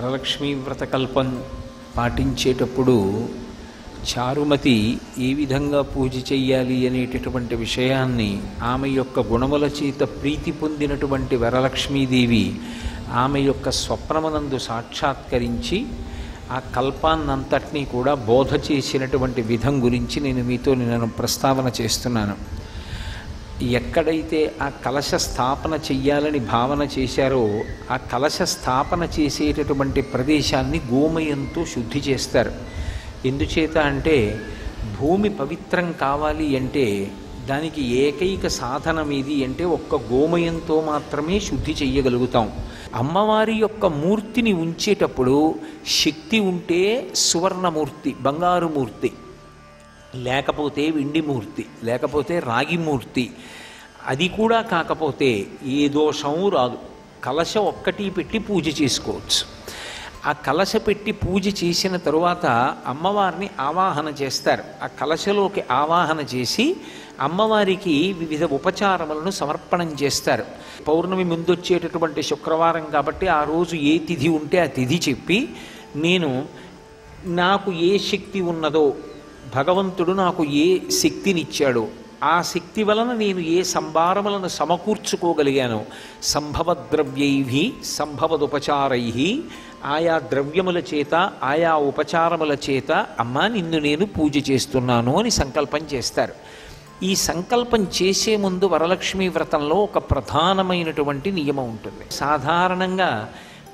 వరలక్ష్మీ వ్రతకల్పం పాటించేటప్పుడు చారుమతి ఏ విధంగా పూజ చెయ్యాలి అనేటటువంటి విషయాన్ని ఆమె యొక్క గుణముల చేత ప్రీతి పొందినటువంటి వరలక్ష్మీదేవి ఆమె యొక్క స్వప్నమనందు సాక్షాత్కరించి ఆ కల్పాన్నంతటినీ కూడా బోధ చేసినటువంటి విధం గురించి నేను మీతో నేను ప్రస్తావన చేస్తున్నాను. ఎక్కడైతే ఆ కలశ స్థాపన చెయ్యాలని భావన చేశారో ఆ కలశ స్థాపన చేసేటటువంటి ప్రదేశాన్ని గోమయంతో శుద్ధి చేస్తారు. ఎందుచేత అంటే భూమి పవిత్రం కావాలి అంటే దానికి ఏకైక సాధనం ఏది అంటే ఒక్క గోమయంతో మాత్రమే శుద్ధి చెయ్యగలుగుతాం. అమ్మవారి యొక్క మూర్తిని ఉంచేటప్పుడు శక్తి ఉంటే సువర్ణమూర్తి బంగారు మూర్తి లేకపోతే వెండి మూర్తి లేకపోతే రాగి మూర్తి అది కూడా కాకపోతే ఏ దోషం రాదు. కలశ ఒక్కటి పెట్టి పూజ చేసుకోవచ్చు. ఆ కలశ పెట్టి పూజ చేసిన తరువాత అమ్మవారిని ఆవాహన చేస్తారు. ఆ కలశలోకి ఆవాహన చేసి అమ్మవారికి వివిధ ఉపచారములను సమర్పణం చేస్తారు. పౌర్ణమి ముందొచ్చేటటువంటి శుక్రవారం కాబట్టి ఆ రోజు ఏ తిథి ఉంటే ఆ తిథి చెప్పి నేను నాకు ఏ శక్తి ఉన్నదో భగవంతుడు నాకు ఏ శక్తినిచ్చాడో ఆ శక్తి వలన నేను ఏ సంభారములను సమకూర్చుకోగలిగానో సంభవద్రవ్యై సంభవదుపచారై ఆయా ద్రవ్యముల చేత ఆయా ఉపచారముల చేత అమ్మా నిన్ను నేను పూజ చేస్తున్నాను అని సంకల్పం చేస్తారు. ఈ సంకల్పం చేసే ముందు వరలక్ష్మి వ్రతంలో ఒక ప్రధానమైనటువంటి నియమం ఉంటుంది. సాధారణంగా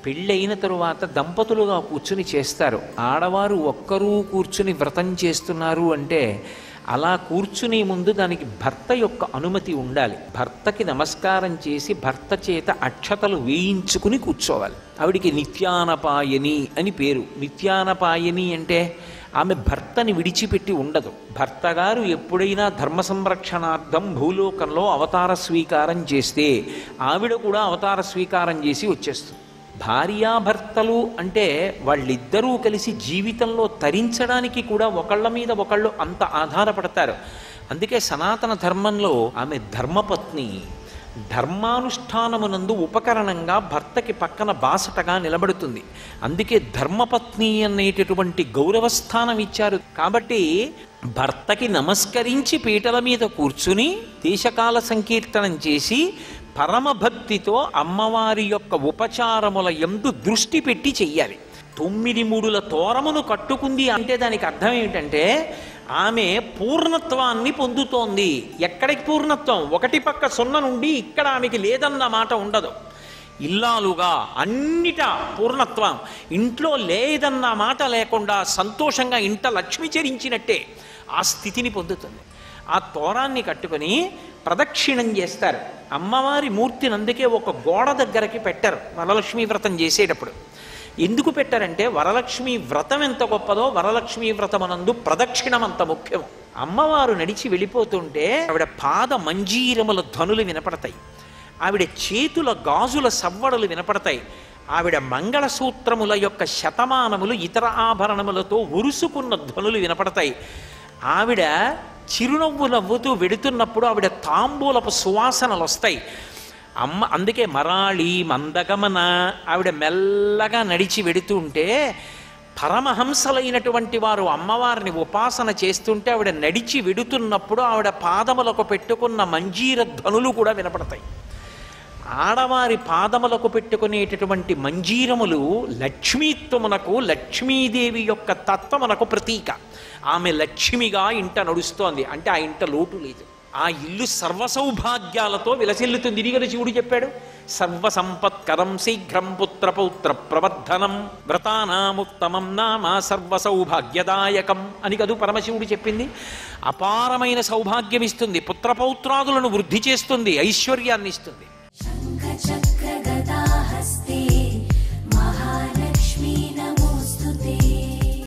పెళ్ళైన తరువాత దంపతులుగా కూర్చుని చేస్తారు. ఆడవారు ఒక్కరూ కూర్చుని వ్రతం చేస్తున్నారు అంటే అలా కూర్చునే ముందు దానికి భర్త యొక్క అనుమతి ఉండాలి. భర్తకి నమస్కారం చేసి భర్త చేత అక్షతలు వేయించుకుని కూర్చోవాలి. ఆవిడికి నిత్యానపాయని అని పేరు. నిత్యానపాయని అంటే ఆమె భర్తని విడిచిపెట్టి ఉండదు. భర్తగారు ఎప్పుడైనా ధర్మ సంరక్షణార్థం భూలోకంలో అవతార స్వీకారం చేస్తే ఆవిడ కూడా అవతార స్వీకారం చేసి వచ్చేస్తుంది. భార్యాభర్తలు అంటే వాళ్ళిద్దరూ కలిసి జీవితంలో తరించడానికి కూడా ఒకళ్ళ మీద ఒకళ్ళు అంత ఆధారపడతారు. అందుకే సనాతన ధర్మంలో ఆమె ధర్మపత్ని ధర్మానుష్ఠానమునందు ఉపకరణంగా భర్తకి పక్కన బాసటగా నిలబడుతుంది. అందుకే ధర్మపత్ని అనేటటువంటి గౌరవస్థానం ఇచ్చారు. కాబట్టి భర్తకి నమస్కరించి పీటల మీద కూర్చుని దేశకాల సంకీర్తనం చేసి పరమభక్తితో అమ్మవారి యొక్క ఉపచారముల ఎందు దృష్టి పెట్టి చెయ్యాలి. తొమ్మిది మూడుల తోరమును కట్టుకుంది అంటే దానికి అర్థం ఏమిటంటే ఆమె పూర్ణత్వాన్ని పొందుతోంది. ఎక్కడికి పూర్ణత్వం? ఒకటి పక్క సున్న నుండి ఇక్కడ ఆమెకి లేదన్న మాట ఉండదు. ఇల్లాలుగా అన్నిట పూర్ణత్వం. ఇంట్లో లేదన్న మాట లేకుండా సంతోషంగా ఇంట లక్ష్మి చరించినట్టే ఆ స్థితిని పొందుతుంది. ఆ తోరాన్ని కట్టుకొని ప్రదక్షిణం చేస్తారు. అమ్మవారి మూర్తిని అందుకే ఒక గోడ దగ్గరకి పెట్టారు వరలక్ష్మి వ్రతం చేసేటప్పుడు. ఎందుకు పెట్టారంటే వరలక్ష్మి వ్రతం ఎంత గొప్పదో వరలక్ష్మి వ్రతమనందు ప్రదక్షిణం అంత ముఖ్యం. అమ్మవారు నడిచి వెళ్ళిపోతుంటే ఆవిడ పాద మంజీరముల ధ్వనులు వినపడతాయి. ఆవిడ చేతుల గాజుల సవ్వడలు వినపడతాయి. ఆవిడ మంగళసూత్రముల యొక్క శతమానములు ఇతర ఆభరణములతో ఉరుసుకున్న ధ్వనులు వినపడతాయి. ఆవిడ చిరునవ్వు నవ్వుతూ వెడుతున్నప్పుడు ఆవిడ తాంబూలపు సువాసనలు వస్తాయి. అమ్మ అందుకే మరాళి మందగమన ఆవిడ మెల్లగా నడిచి వెడుతూ ఉంటే పరమహంసలైనటువంటి వారు అమ్మవారిని ఉపాసన చేస్తుంటే ఆవిడ నడిచి వెడుతున్నప్పుడు ఆవిడ పాదములకు పెట్టుకున్న మంజీర ధ్వనులు కూడా వినపడతాయి. ఆడవారి పాదములకు పెట్టుకునేటటువంటి మంజీరములు లక్ష్మీత్వమునకు లక్ష్మీదేవి యొక్క తత్వమునకు ప్రతీక. ఆమె లక్ష్మిగా ఇంట నడుస్తోంది. అంటే ఆ ఇంట లోటు లేదు. ఆ ఇల్లు సర్వసౌభాగ్యాలతో విలసిల్లుతుంది. ఇది కదా శివుడు చెప్పాడు. సర్వసంపత్కరం శీఘ్రం పుత్ర పౌత్ర ప్రవర్ధనం వ్రతానాముత్తమం నామ సర్వసౌభాగ్యదాయకం అని కదూ పరమశివుడు చెప్పింది. అపారమైన సౌభాగ్యం ఇస్తుంది పుత్రపౌత్రాదులను వృద్ధి చేస్తుంది. ఐశ్వర్యాన్ని ఇస్తుంది